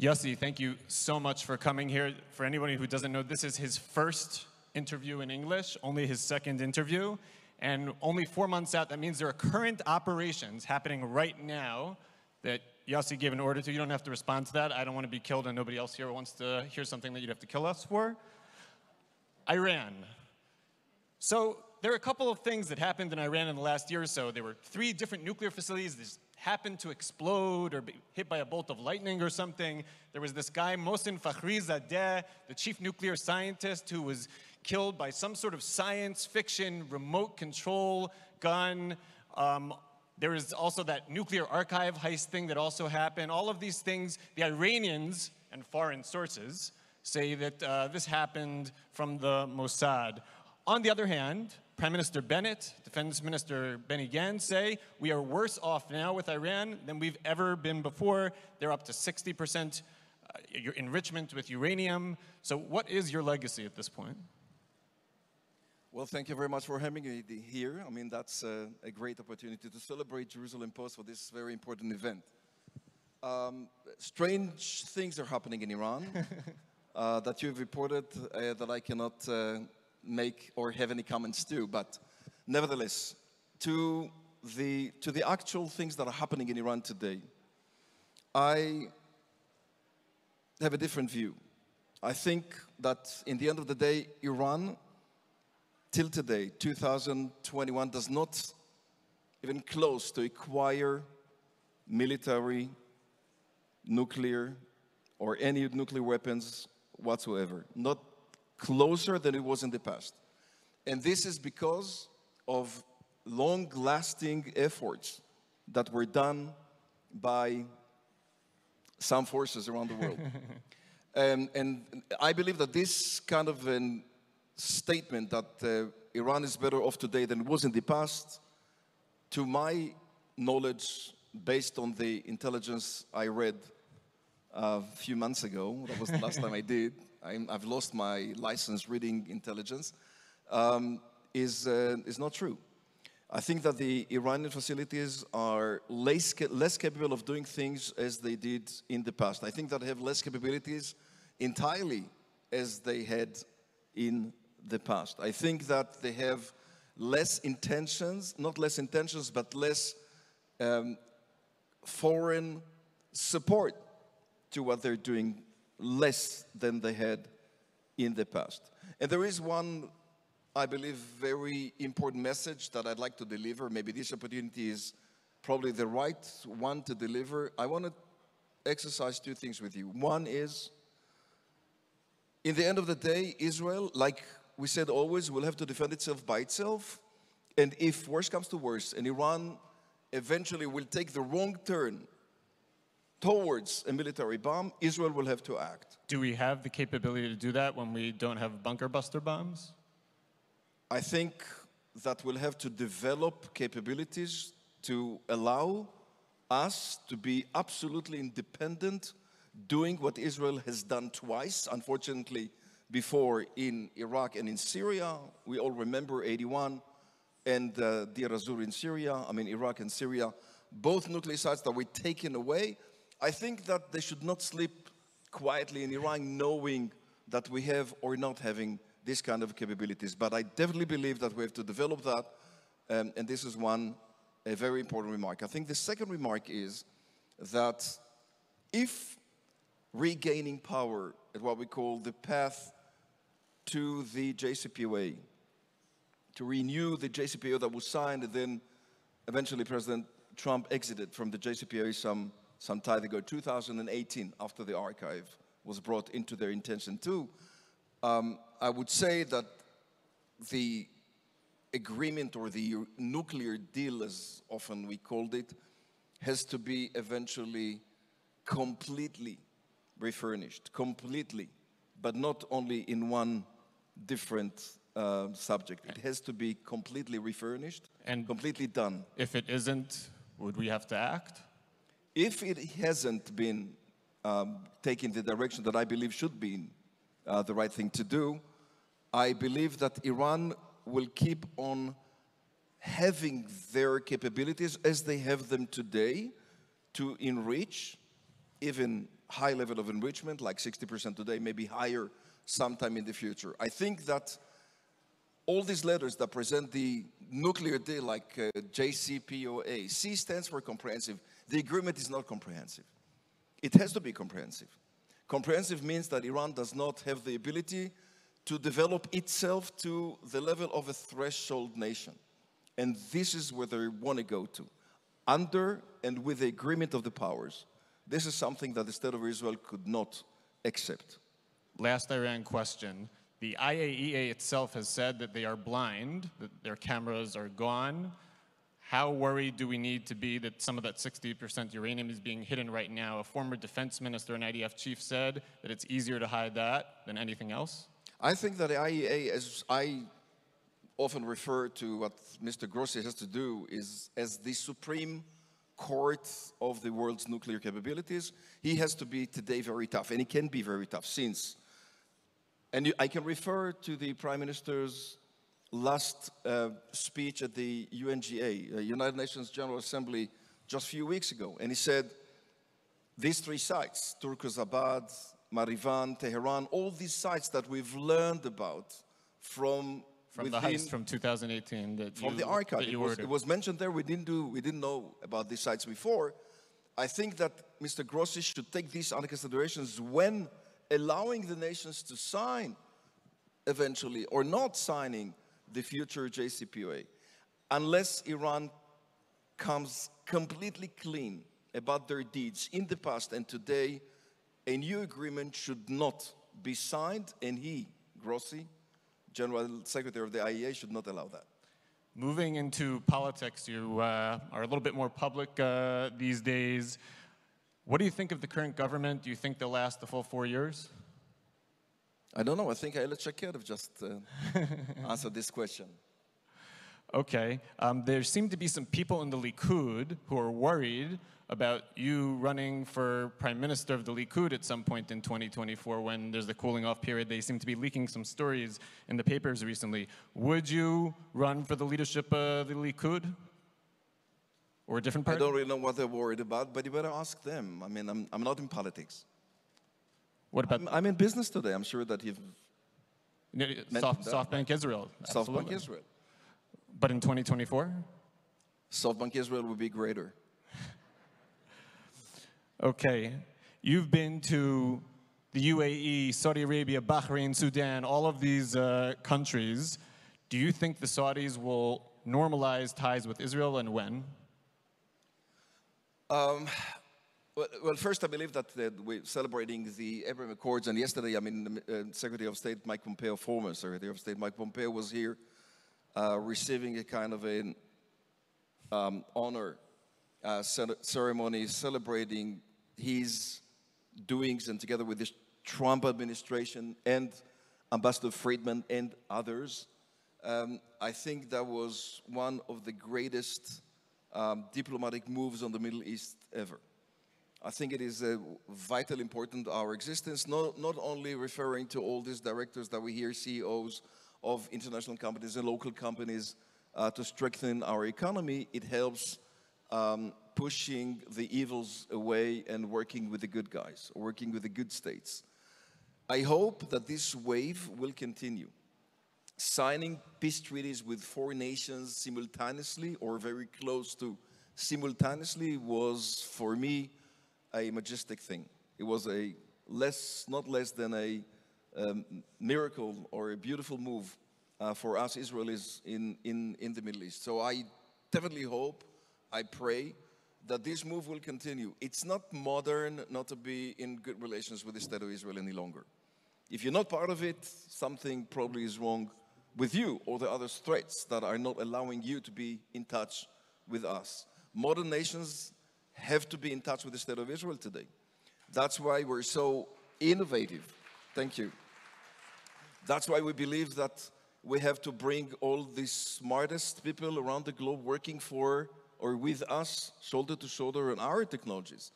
Yossi, thank you so much for coming here. For anybody who doesn't know, this is his first interview in English, only his second interview. And only four months out, that means there are current operations happening right now that Yossi gave an order to. You don't have to respond to that. I don't want to be killed, and nobody else here wants to hear something that you'd have to kill us for. Iran. So there are a couple of things that happened in Iran in the last year or so. There were three different nuclear facilities happened to explode or be hit by a bolt of lightning or something. There was this guy, Mohsen Fakhrizadeh, the chief nuclear scientist, who was killed by some sort of science fiction remote control gun. Um, there is also that nuclear archive heist thing that also happened. All of these things, the Iranians and foreign sources say that uh, this happened from the Mossad. On the other hand, Prime Minister Bennett, Defense Minister Benny Gantz say we are worse off now with Iran than we've ever been before. They're up to 60% uh, enrichment with uranium. So, what is your legacy at this point? Well, thank you very much for having me here. I mean, that's uh, a great opportunity to celebrate Jerusalem Post for this very important event. Um, strange things are happening in Iran uh, that you've reported uh, that I cannot uh, make or have any comments to. But nevertheless, to the, to the actual things that are happening in Iran today, I have a different view. I think that in the end of the day, Iran till today, 2021, does not even close to acquire military, nuclear, or any nuclear weapons whatsoever. Not closer than it was in the past. And this is because of long lasting efforts that were done by some forces around the world. um, and I believe that this kind of an statement that uh, Iran is better off today than it was in the past, to my knowledge, based on the intelligence I read a few months ago, that was the last time I did, i have lost my license reading intelligence, um, is, uh, is not true. I think that the Iranian facilities are less, less capable of doing things as they did in the past. I think that they have less capabilities entirely as they had in the past. I think that they have less intentions, not less intentions, but less um, foreign support to what they're doing, less than they had in the past. And there is one, I believe, very important message that I'd like to deliver. Maybe this opportunity is probably the right one to deliver. I want to exercise two things with you. One is, in the end of the day, Israel, like we said always will have to defend itself by itself. And if worse comes to worse, and Iran eventually will take the wrong turn towards a military bomb, Israel will have to act. Do we have the capability to do that when we don't have bunker buster bombs? I think that we'll have to develop capabilities to allow us to be absolutely independent, doing what Israel has done twice. Unfortunately, before in Iraq and in Syria. We all remember 81 and uh, Deir in Syria, I mean Iraq and Syria, both nuclear sites that were taken away. I think that they should not sleep quietly in Iran knowing that we have or not having this kind of capabilities. But I definitely believe that we have to develop that. Um, and this is one, a very important remark. I think the second remark is that if regaining power at what we call the path to the JCPOA to renew the JCPOA that was signed, and then eventually President Trump exited from the JCPOA some, some time ago, 2018, after the archive was brought into their intention too. Um, I would say that the agreement or the nuclear deal, as often we called it, has to be eventually completely refurnished, completely, but not only in one different uh, subject. It has to be completely refurnished and completely done. If it isn't, would we have to act? If it hasn't been um, taken the direction that I believe should be uh, the right thing to do, I believe that Iran will keep on having their capabilities as they have them today to enrich even high level of enrichment, like 60% today, maybe higher sometime in the future. I think that all these letters that present the nuclear deal, like uh, JCPOA, C stands for comprehensive. The agreement is not comprehensive. It has to be comprehensive. Comprehensive means that Iran does not have the ability to develop itself to the level of a threshold nation. And this is where they want to go to. Under and with the agreement of the powers, this is something that the state of Israel could not accept. Last Iran question. The IAEA itself has said that they are blind, that their cameras are gone. How worried do we need to be that some of that 60% uranium is being hidden right now? A former defense minister and IDF chief said that it's easier to hide that than anything else. I think that the IAEA, as I often refer to what Mr. Grossi has to do, is as the supreme court of the world's nuclear capabilities. He has to be today very tough, and he can be very tough since. And I can refer to the Prime Minister's last uh, speech at the UNGA, uh, United Nations General Assembly, just a few weeks ago. And he said, these three sites, Turkuzabad, Marivan, Tehran, all these sites that we've learned about from from the heist from 2018 that from you, the archive. It was, it was, mentioned there. We didn't do. We didn't know about these sites before. I think that Mr. Grossi should take these under considerations when allowing the nations to sign eventually or not signing the future JCPOA, unless Iran comes completely clean about their deeds in the past and today, a new agreement should not be signed, and he, Grossi, General Secretary of the IAEA should not allow that. Moving into politics, you uh, are a little bit more public uh, these days. What do you think of the current government? Do you think they'll last the full four years? I don't know. I think Shaked have just uh, answered this question. Okay. Um, there seem to be some people in the Likud who are worried about you running for prime minister of the Likud at some point in 2024 when there's the cooling off period. They seem to be leaking some stories in the papers recently. Would you run for the leadership of the Likud? Or a different party? I don't really know what they're worried about, but you better ask them. I mean, I'm, I'm not in politics. What about? I'm, I'm in business today. I'm sure that you've. Soft, SoftBank Israel. SoftBank Israel. But in 2024? SoftBank Israel would be greater. Okay. You've been to the UAE, Saudi Arabia, Bahrain, Sudan, all of these uh, countries. Do you think the Saudis will normalize ties with Israel and when? Um, well, first, I believe that uh, we're celebrating the Abraham Accords, and yesterday, I mean, uh, Secretary of State Mike Pompeo, former Secretary of State Mike Pompeo, was here uh, receiving a kind of an um, honor uh, ceremony celebrating his doings and together with the Trump administration and Ambassador Friedman and others. Um, I think that was one of the greatest um, diplomatic moves on the Middle East ever. I think it is uh, vital important our existence, not, not only referring to all these directors that we hear, CEOs of international companies and local companies uh, to strengthen our economy, it helps um, pushing the evils away and working with the good guys, working with the good states. I hope that this wave will continue. Signing peace treaties with four nations simultaneously or very close to simultaneously was for me a majestic thing. It was a less, not less than a um, miracle or a beautiful move uh, for us Israelis in, in, in the Middle East. So I definitely hope, I pray that this move will continue. It's not modern not to be in good relations with the state of Israel any longer. If you're not part of it, something probably is wrong with you or the other threats that are not allowing you to be in touch with us. Modern nations have to be in touch with the state of Israel today. That's why we're so innovative. Thank you. That's why we believe that we have to bring all the smartest people around the globe working for or with us, shoulder to shoulder, on our technologies.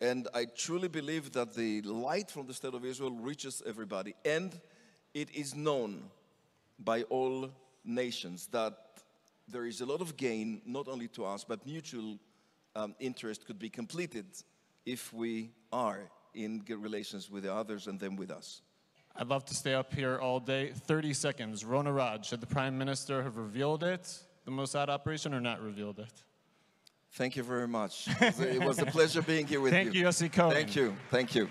And I truly believe that the light from the State of Israel reaches everybody. And it is known by all nations that there is a lot of gain, not only to us, but mutual um, interest could be completed if we are in good relations with the others and then with us. I'd love to stay up here all day. 30 seconds. Ron Arad, should the Prime Minister have revealed it, the Mossad operation, or not revealed it? Thank you very much. It was a- it was a pleasure being here with Thank you, Thank you. Yossi Cohen. Thank you. Thank you.